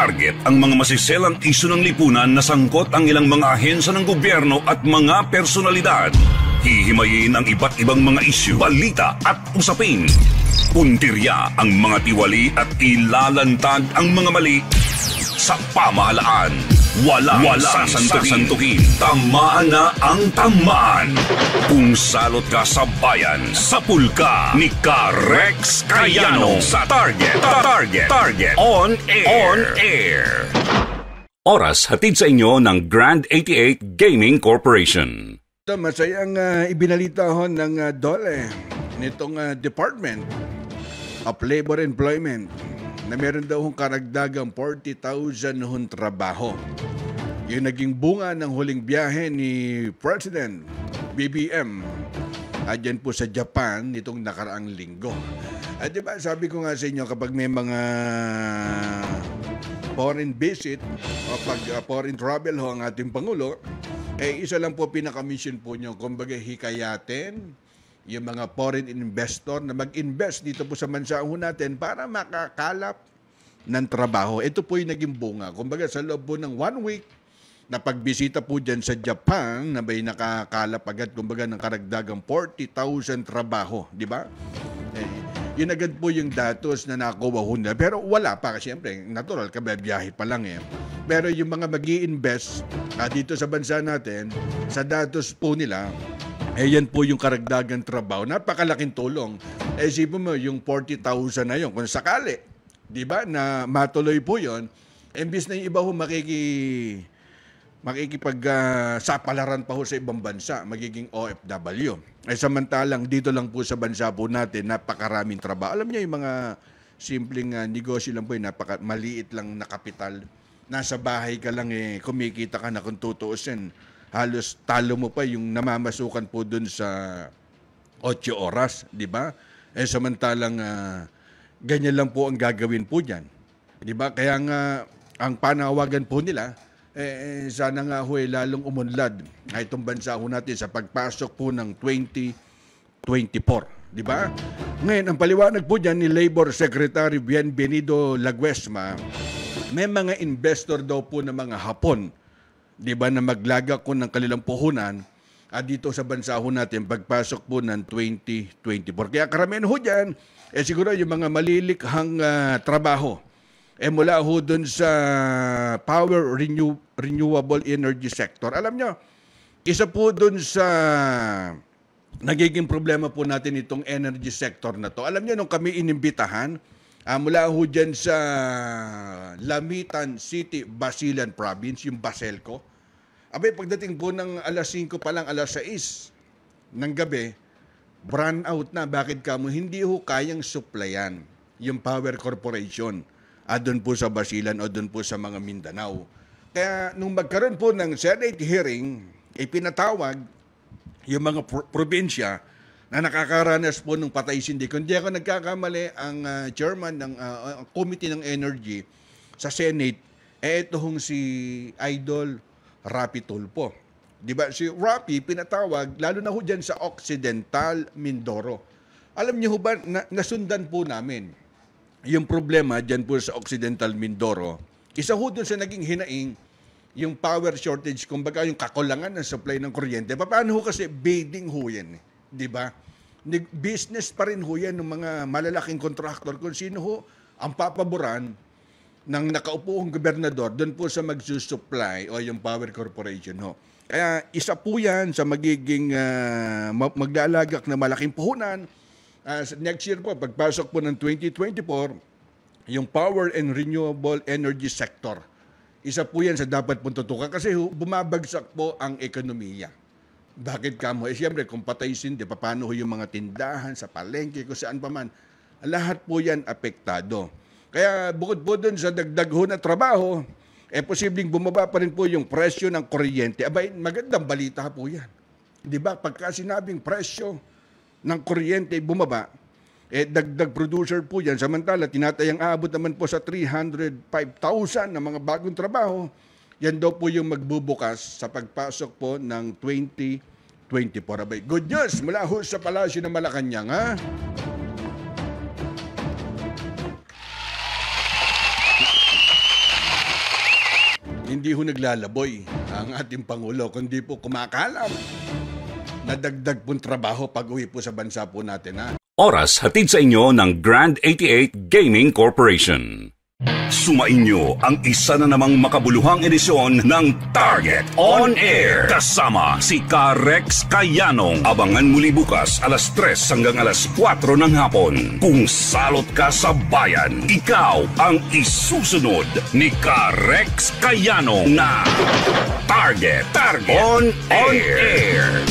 Target ang mga masiselang isyu ng lipunan na sangkot ang ilang mga ahensya ng gobyerno at mga personalidad. Hihimayin ang iba't ibang mga isyu, balita at usapin. Puntirya ang mga tiwali at ilalantad ang mga mali sa pamahalaan. Walang, Walang sasantuhin. Tamaan na ang tamaan. Kung salot ka sa bayan, sapul ka ni Karex Kayano sa Target. Target. Target. On air. On air. Oras hatid sa inyo ng Grand 88 Gaming Corporation. Ito, masayang uh, ibinalita ho ng uh, DOLE nitong uh, Department of Labor Employment na meron daw hong karagdagang 40,000 hong trabaho. Yung naging bunga ng huling biyahe ni President BBM adyan po sa Japan nitong nakaraang linggo. At di ba sabi ko nga sa inyo kapag may mga foreign visit o pag uh, foreign travel ho ang ating Pangulo, eh isa lang po pinaka-mission po nyo, kumbaga hikayatin yung mga foreign investor na mag-invest dito po sa bansa natin para makakalap ng trabaho. Ito po yung naging bunga. Kumbaga sa loob po ng one week, na pagbisita po dyan sa Japan na may nakakalap agad kumbaga ng karagdagang 40,000 trabaho, di ba? Eh, yun agad po yung datos na nakuha ho nila. Pero wala pa, kasi siyempre, natural, kababiyahe pa lang eh. Pero yung mga mag invest uh, dito sa bansa natin, sa datos po nila, eh po yung karagdagang trabaho. Napakalaking tulong. Eh isipin mo, yung 40,000 na yun, kung sakali, di ba, na matuloy po yon imbis na yung iba ho makiki makikipag uh, sapalaran pa ho sa ibang bansa, magiging OFW. Ay samantalang dito lang po sa bansa po natin, napakaraming trabaho. Alam niyo yung mga simpleng uh, negosyo lang po, yung napaka maliit lang na kapital. Nasa bahay ka lang eh, kumikita ka na kung tutuusin halos talo mo pa yung namamasukan po dun sa 8 oras, di ba? Eh samantalang uh, ganyan lang po ang gagawin po diyan. Di ba? Kaya nga ang panawagan po nila eh, sana nga ho eh, lalong umunlad na itong bansa ho natin sa pagpasok po ng 2024. Di ba? Ngayon, ang paliwanag po dyan ni Labor Secretary Bienvenido Laguesma, may mga investor daw po ng mga Hapon di ba, na maglaga ko ng kanilang puhunan at dito sa bansa ho natin pagpasok po ng 2024. Kaya karamihan ho dyan, eh siguro yung mga malilikhang uh, trabaho, eh mula ho dun sa power renew, renewable energy sector. Alam nyo, isa po dun sa nagiging problema po natin itong energy sector na to. Alam nyo, nung kami inimbitahan, Uh, mula ho dyan sa Lamitan City, Basilan Province, yung Baselco. Abay, pagdating po ng alas 5 pa lang, alas 6 ng gabi, brand out na. Bakit ka mo? Hindi ho kayang supplyan yung Power Corporation uh, doon po sa Basilan o doon po sa mga Mindanao. Kaya nung magkaroon po ng Senate hearing, ipinatawag yung mga pro- probinsya na nakakaranas po ng patay sindi. Kung di ako nagkakamali, ang uh, chairman ng uh, Committee ng Energy sa Senate, eh ito hong si Idol Rapi Tulpo. Di ba? Si Rapi pinatawag, lalo na ho dyan sa Occidental Mindoro. Alam niyo ba, na, nasundan po namin yung problema dyan po sa Occidental Mindoro. Isa ho dun sa naging hinaing, yung power shortage, kumbaga yung kakulangan ng supply ng kuryente. Paano ho kasi bidding ho yan, eh. Di ba? Business pa rin ho yan ng mga malalaking contractor kung sino ho ang papaboran ng nakaupuong gobernador doon po sa magsusupply o yung Power Corporation ho. Kaya isa po yan sa magiging uh, maglalagak na malaking puhunan. Uh, next year po, pagpasok po ng 2024, yung power and renewable energy sector. Isa po yan sa dapat pong tutukan kasi bumabagsak po ang ekonomiya. Bakit ka mo? Eh siyempre, kung patay sindi, paano yung mga tindahan sa palengke, kung saan pa man, lahat po yan apektado. Kaya bukod po doon sa dagdag ho na trabaho, eh posibleng bumaba pa rin po yung presyo ng kuryente. Abay, magandang balita po yan. Di ba? Pagka sinabing presyo ng kuryente bumaba, eh dagdag producer po yan. Samantala, tinatayang aabot naman po sa 305,000 na mga bagong trabaho. Yan daw po yung magbubukas sa pagpasok po ng 2024. Abay, good news mula ho sa Palasyo ng Malacanang, ha? hindi ho naglalaboy ang ating Pangulo, kundi po kumakalam na dagdag pong trabaho pag uwi po sa bansa po natin. Ha? Oras hatid sa inyo ng Grand 88 Gaming Corporation. Sumainyo ang isa na namang makabuluhang edisyon ng Target On Air. Kasama si Karex Kayanong. Abangan muli bukas alas 3 hanggang alas 4 ng hapon. Kung salot ka sa bayan, ikaw ang isusunod ni Karex Kayanong na Target, Target On, On Air.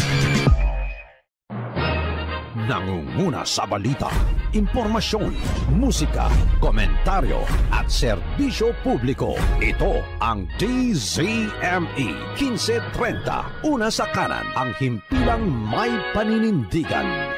Nangunguna sa balita, impormasyon, musika, komentaryo at serbisyo publiko. Ito ang DZME 1530. Una sa kanan, ang himpilang may paninindigan.